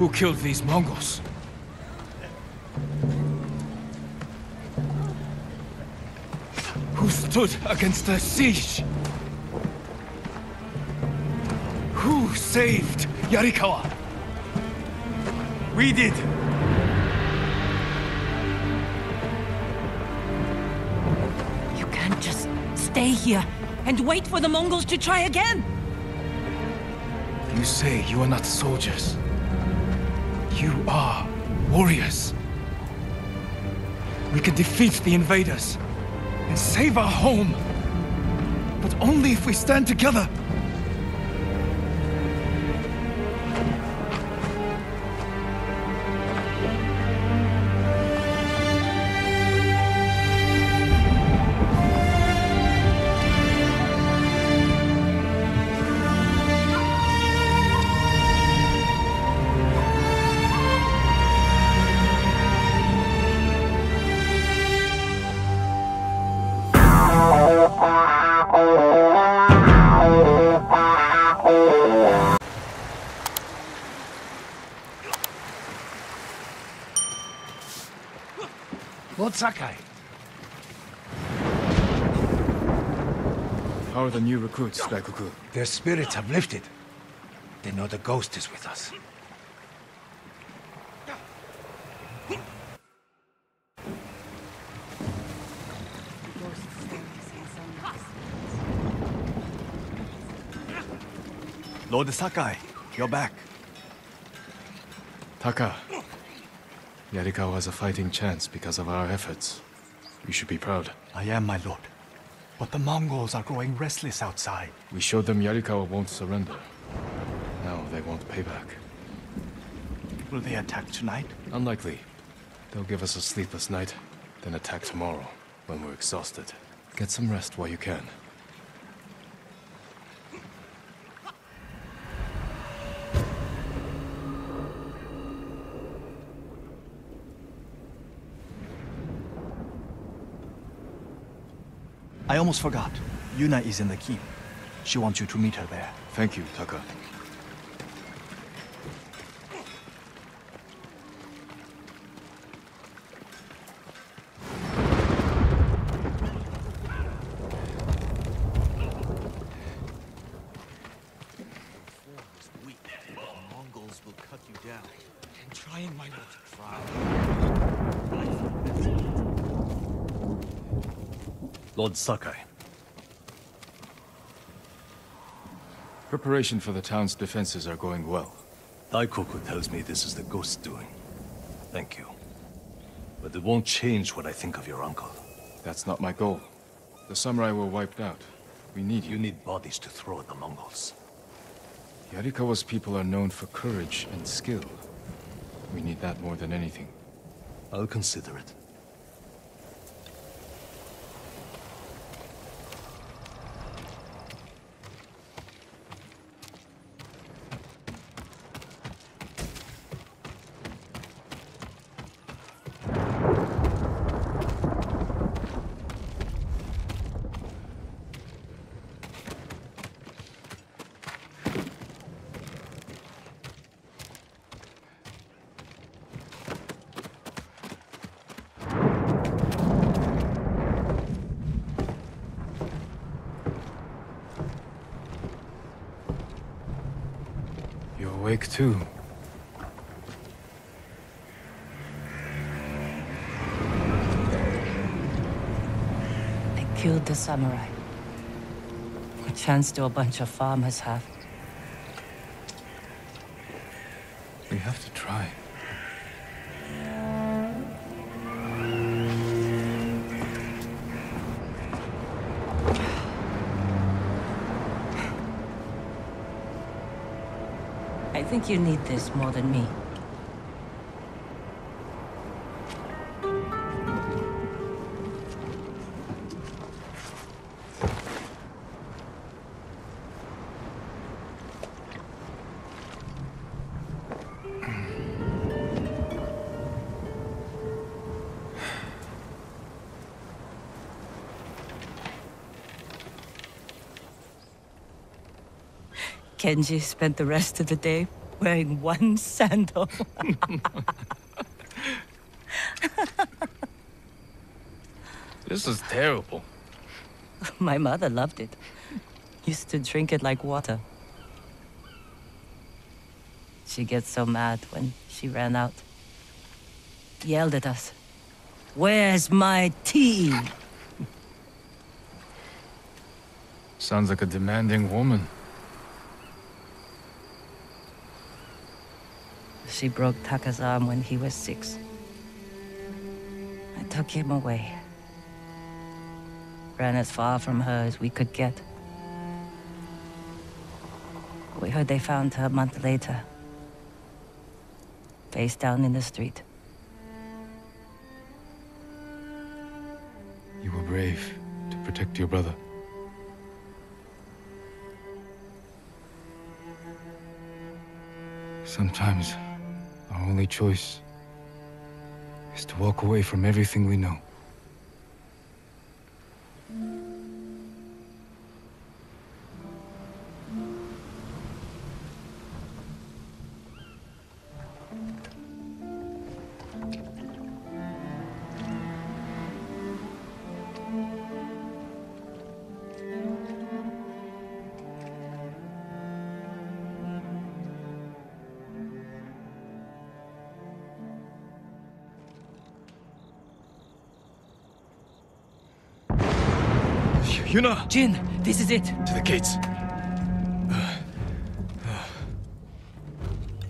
Who killed these Mongols? Who stood against the siege? Who saved Yarikawa? We did. You can't just stay here and wait for the Mongols to try again. You say you are not soldiers. You are warriors. We can defeat the invaders and save our home. But only if we stand together. Sakai. How are the new recruits, Daikoku? Their spirits have lifted. They know the ghost is with us. Lord Sakai, you're back. Taka. Yarikawa has a fighting chance because of our efforts. You should be proud. I am, my lord. But the Mongols are growing restless outside. We showed them Yarikawa won't surrender. Now they won't pay back. Will they attack tonight? Unlikely. They'll give us a sleepless night, then attack tomorrow, when we're exhausted. Get some rest while you can. I almost forgot. Yuna is in the keep. She wants you to meet her there. Thank you, Taka. Mongols will cut you down. I'm trying, my lord. Lord Sakai. Preparation for the town's defenses are going well. Daikoku tells me this is the ghost doing. Thank you. But it won't change what I think of your uncle. That's not my goal. The samurai were wiped out. We need you. You need bodies to throw at the Mongols. Yarikawa's people are known for courage and skill. We need that more than anything. I'll consider it. You're awake too. I killed the samurai. What chance do a bunch of farmers have. We have to try. Think you need this more than me. Kenji spent the rest of the day wearing one sandal. This is terrible. My mother loved it. Used to drink it like water. She gets so mad when she ran out. Yelled at us. Where's my tea? Sounds like a demanding woman. She broke Taka's arm when he was six. I took him away. Ran as far from her as we could get. We heard they found her a month later. Face down in the street. You were brave to protect your brother. Sometimes our only choice is to walk away from everything we know. Yuna! Jin, this is it. To the gates.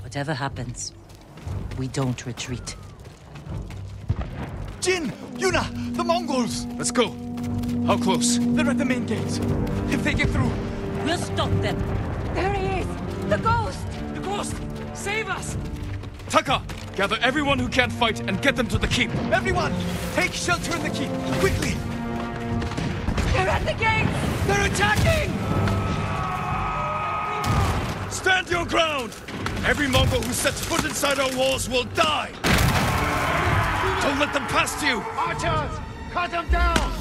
Whatever happens, we don't retreat. Jin! Yuna! The Mongols! Let's go. How close? They're at the main gates. If they get through, We'll stop them. There he is! The ghost! The ghost! Save us! Taka! Gather everyone who can't fight and get them to the keep. everyone, take shelter in the keep, quickly! They're at the gates! They're attacking! Stand your ground! Every Mongol who sets foot inside our walls will die! Don't let them past you! Archers! Cut them down!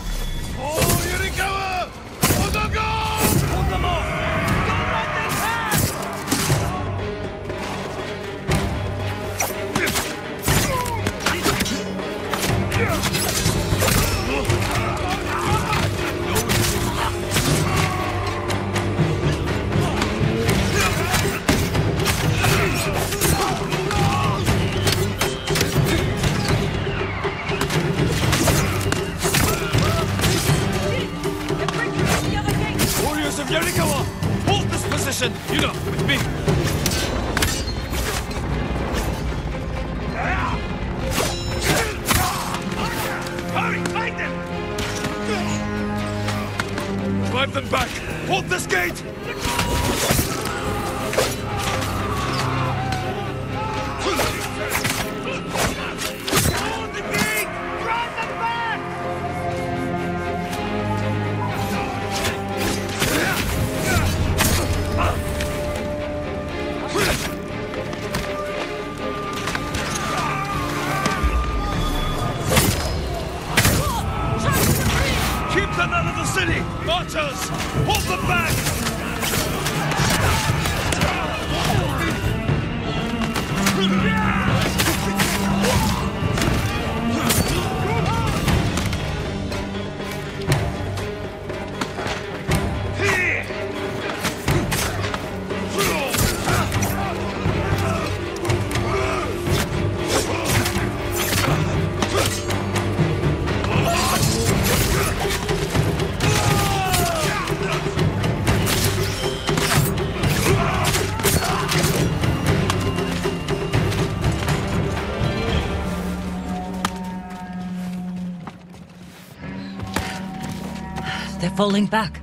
Falling back,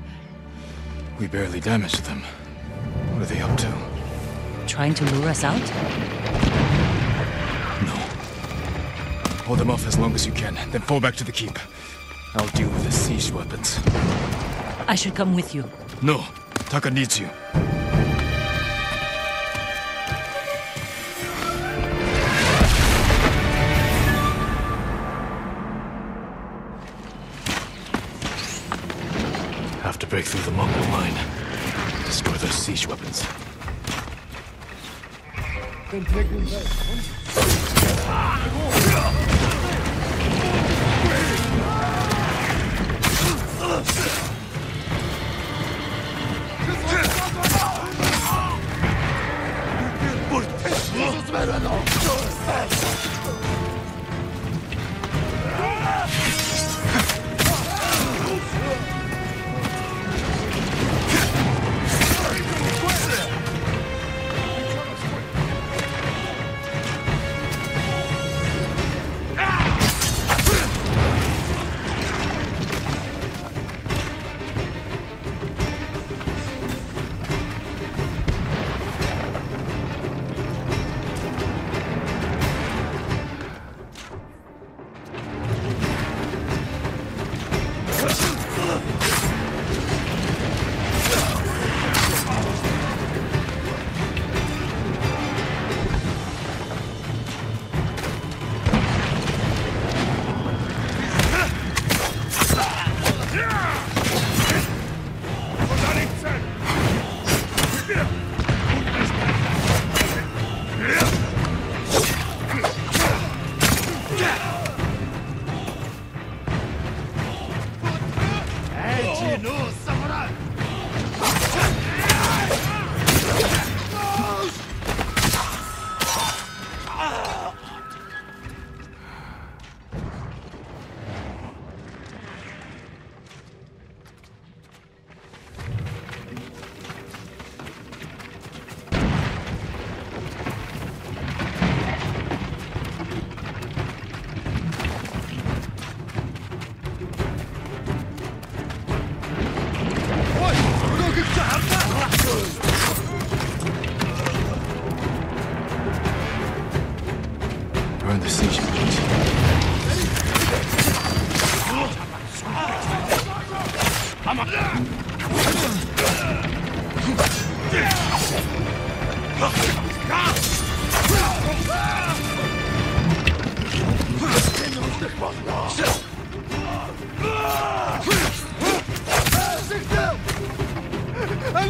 We barely damaged them. What are they up to? trying to lure us out. No. Hold them off as long as you can, then fall back to the keep. I'll deal with the siege weapons. I should come with you. No, Taka needs you. Break through the Mongol line. Destroy those siege weapons.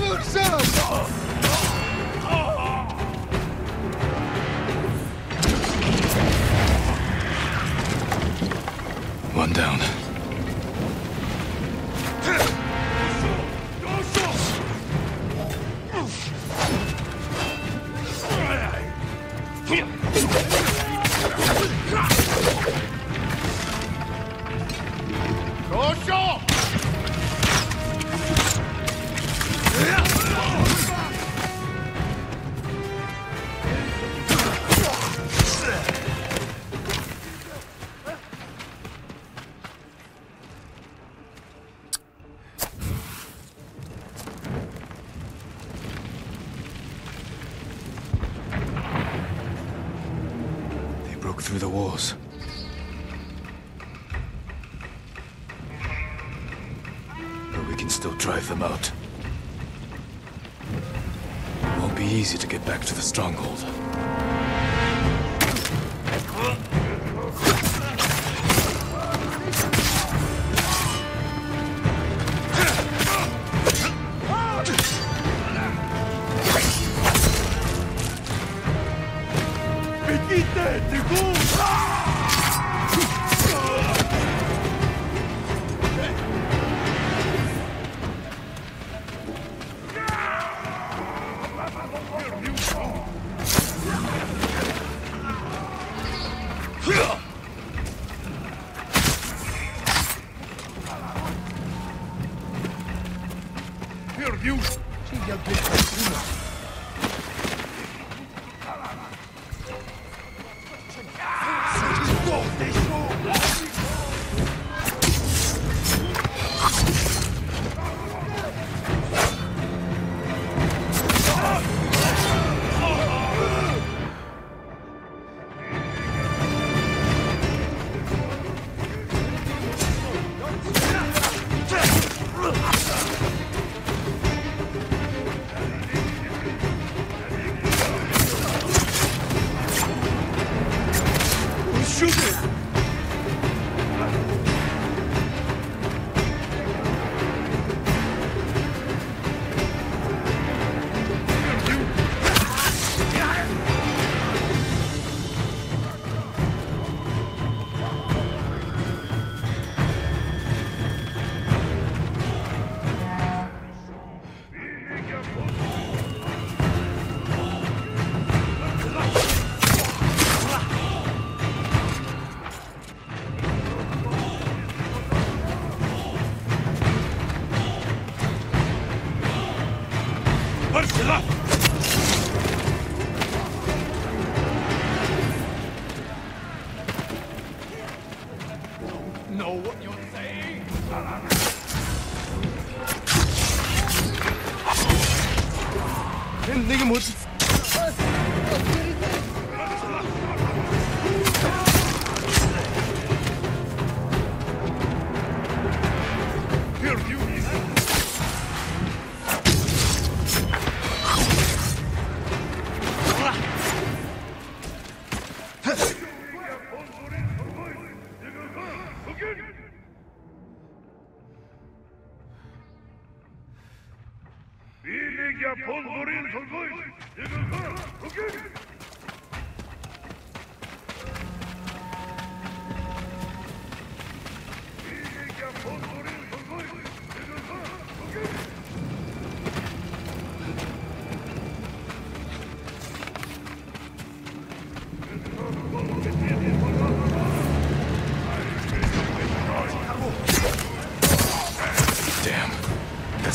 The siege point. One down.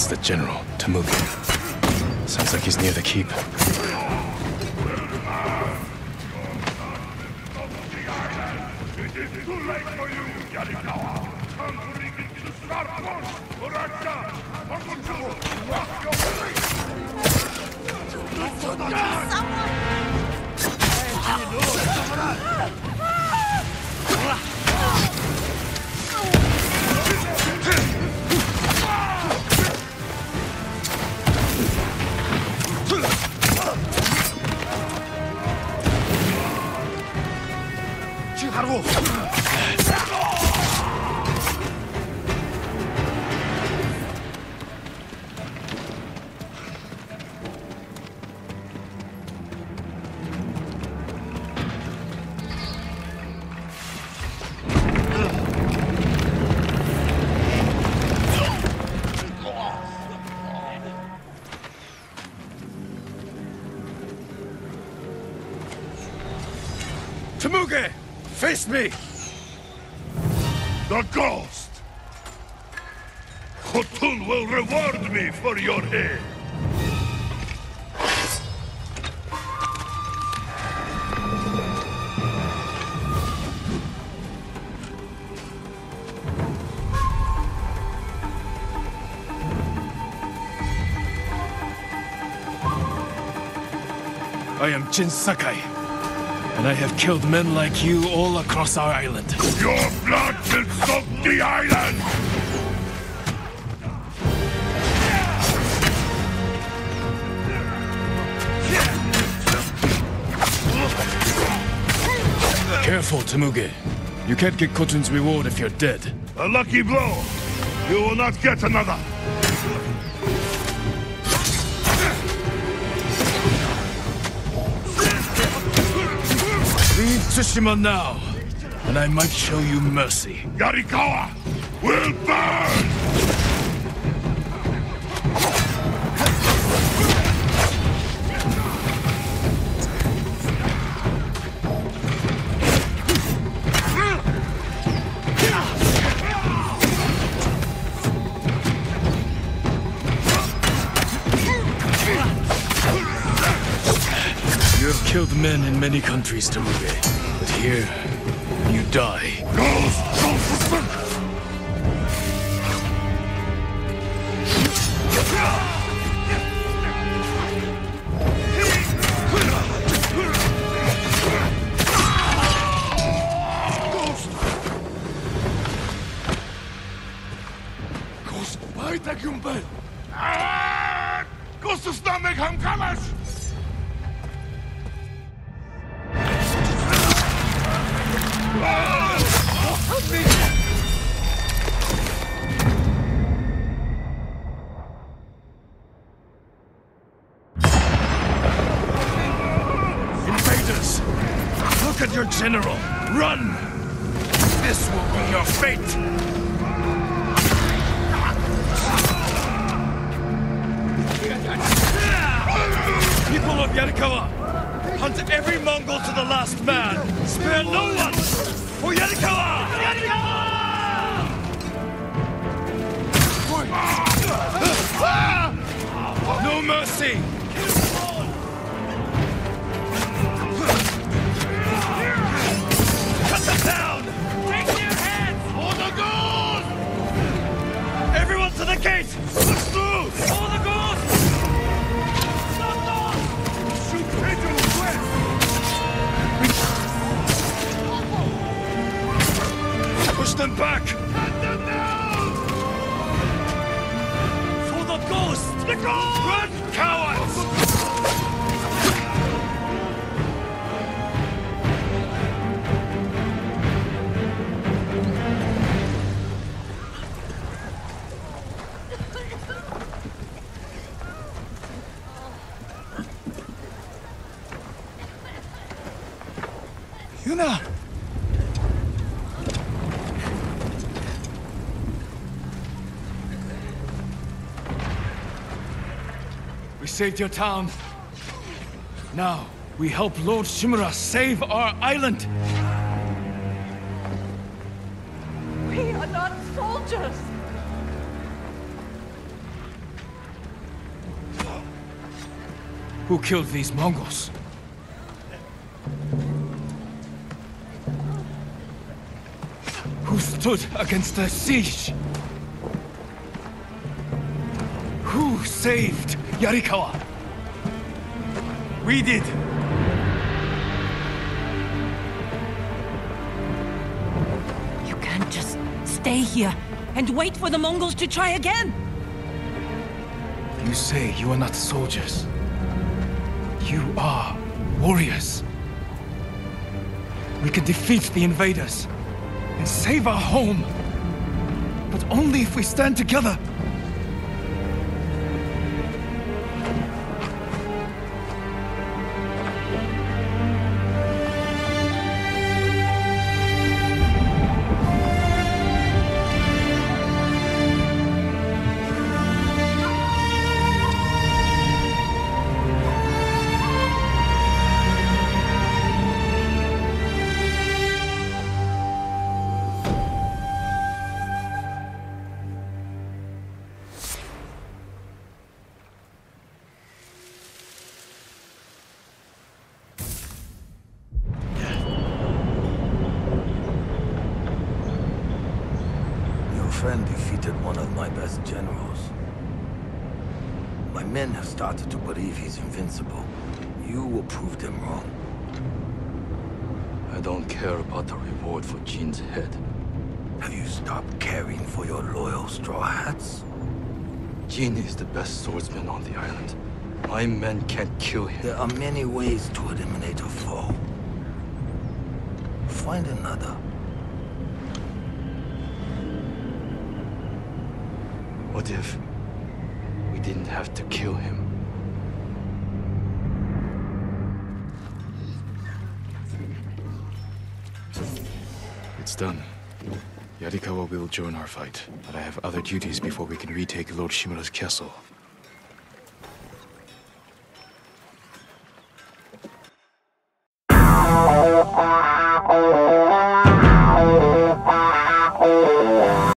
The general, Temuge. Sounds like he's near the keep. Face me! The ghost! Khotun will reward me for your head. I am Jin Sakai, and I have killed men like you all across our island. Your blood will soak the island! Careful, Temuge. You can't get Khotun's reward if you're dead. A lucky blow. You will not get another. Tsushima now, and I might show you mercy. Yarikawa will burn! You have killed men in many countries, but here, you die. Ghost, ghost, weiter, Kumpel! Ah! Ghost ist damit, Hamkamash! Invaders! Mercy! Yuna! We saved your town. Now, we help Lord Shimura save our island! We are not soldiers! Who killed these Mongols? Stood against the siege? Who saved Yarikawa? We did. You can't just stay here and wait for the Mongols to try again. You say you are not soldiers. You are warriors. We can defeat the invaders and save our home. But only if we stand together. Believe he's invincible. You will prove them wrong. I don't care about the reward for Jin's head. Have you stopped caring for your loyal Straw Hats? Jin is the best swordsman on the island. My men can't kill him. There are many ways to eliminate a foe. Find another. What if we didn't have to kill him? Done. Yarikawa will join our fight, but I have other duties before we can retake Lord Shimura's castle.